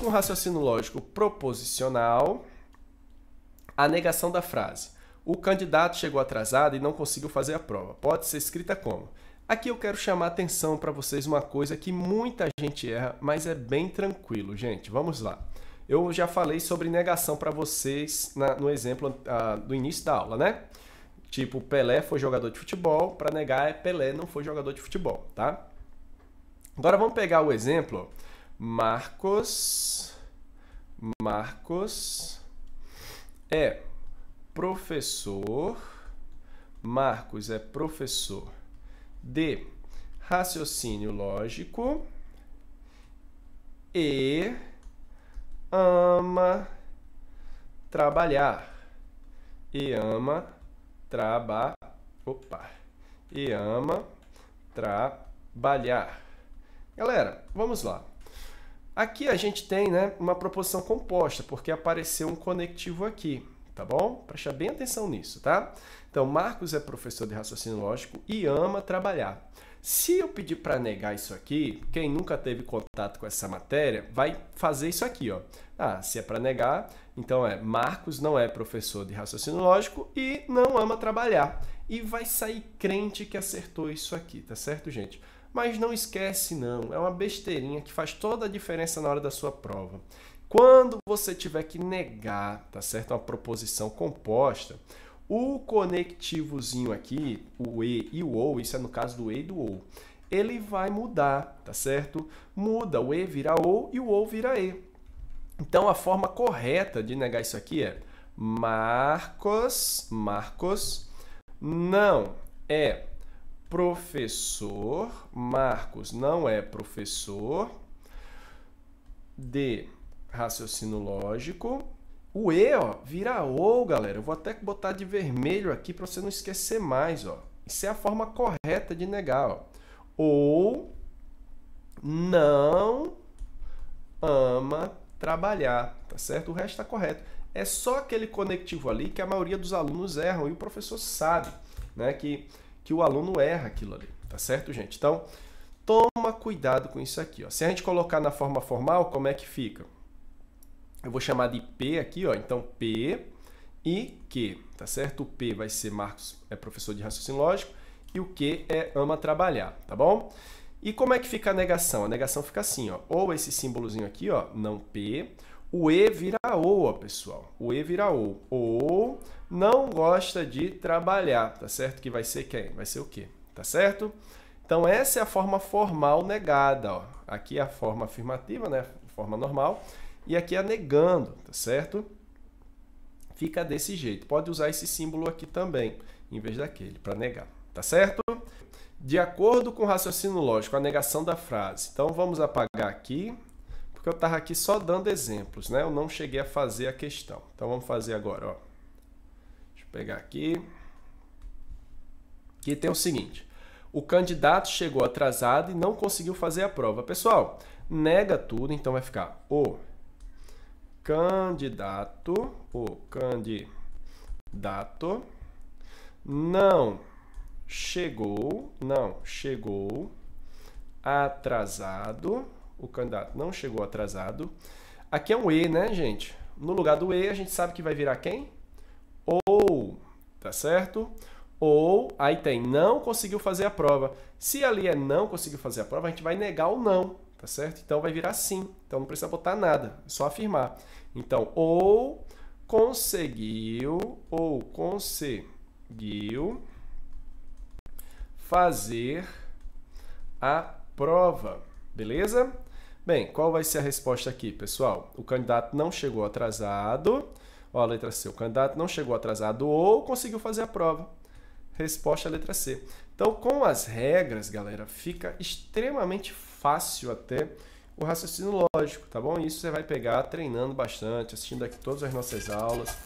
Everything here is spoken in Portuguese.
com raciocínio lógico proposicional, a negação da frase. O candidato chegou atrasado e não conseguiu fazer a prova. Pode ser escrita como? Aqui eu quero chamar a atenção para vocês uma coisa que muita gente erra, mas é bem tranquilo, gente. Vamos lá. Eu já falei sobre negação para vocês na, no exemplo uh, do início da aula, né? Tipo, Pelé foi jogador de futebol, para negar é Pelé não foi jogador de futebol, tá? Agora vamos pegar o exemplo. Marcos. Marcos é professor. Marcos é professor de raciocínio lógico e ama trabalhar. E ama trabalhar. Opa! E ama trabalhar. Galera, vamos lá. Aqui a gente tem né, uma proposição composta, porque apareceu um conectivo aqui, tá bom? Presta bem atenção nisso, tá? Então, Marcos é professor de raciocínio lógico e ama trabalhar. Se eu pedir para negar isso aqui, quem nunca teve contato com essa matéria vai fazer isso aqui, ó. Ah, se é para negar, então é Marcos não é professor de raciocínio lógico e não ama trabalhar. E vai sair crente que acertou isso aqui, tá certo, gente? Mas não esquece não, é uma besteirinha que faz toda a diferença na hora da sua prova. Quando você tiver que negar, tá certo? Uma proposição composta, o conectivozinho aqui, o E e o OU, isso é no caso do E e do OU, ele vai mudar, tá certo? Muda, o E vira OU e o OU vira E. Então, a forma correta de negar isso aqui é Marcos, Marcos não é professor, Marcos não é professor de raciocínio lógico, o E, ó, vira O, galera. Eu vou até botar de vermelho aqui para você não esquecer mais, ó. Isso é a forma correta de negar, ó. Ou não ama trabalhar, tá certo? O resto está correto. É só aquele conectivo ali que a maioria dos alunos erram e o professor sabe, né, que, que o aluno erra aquilo ali, tá certo, gente? Então, toma cuidado com isso aqui, ó. Se a gente colocar na forma formal, como é que fica? eu vou chamar de P aqui, ó. Então, P e Q, tá certo? O P vai ser Marcos, é professor de raciocínio lógico, e o Q é ama trabalhar, tá bom? E como é que fica a negação? A negação fica assim, ó. Ou esse símbolozinho aqui, ó, não P, o E vira O, ó, pessoal. O E vira O. Ou não gosta de trabalhar, tá certo? Que vai ser quem? Vai ser o quê? Tá certo? Então, essa é a forma formal negada, ó. Aqui é a forma afirmativa, né? Forma normal e aqui é negando, tá certo? Fica desse jeito. Pode usar esse símbolo aqui também, em vez daquele, para negar, tá certo? De acordo com o raciocínio lógico, a negação da frase. Então vamos apagar aqui, porque eu estava aqui só dando exemplos, né? Eu não cheguei a fazer a questão. Então vamos fazer agora, ó. Deixa eu pegar aqui. Aqui tem o seguinte: o candidato chegou atrasado e não conseguiu fazer a prova. Pessoal, nega tudo, então vai ficar o candidato, o candidato não chegou, não chegou atrasado, o candidato não chegou atrasado. Aqui é um E, né, gente? No lugar do E, a gente sabe que vai virar quem? Ou, tá certo? Ou, aí tem não conseguiu fazer a prova. Se ali é não conseguiu fazer a prova, a gente vai negar o não tá certo? Então vai virar sim. Então não precisa botar nada, é só afirmar. Então, ou conseguiu, ou conseguiu fazer a prova, beleza? Bem, qual vai ser a resposta aqui, pessoal? O candidato não chegou atrasado. Ó, a letra C. O candidato não chegou atrasado ou conseguiu fazer a prova. Resposta letra C. Então, com as regras, galera, fica extremamente fácil até o raciocínio lógico, tá bom? Isso você vai pegar treinando bastante, assistindo aqui todas as nossas aulas.